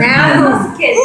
Now who's kidding?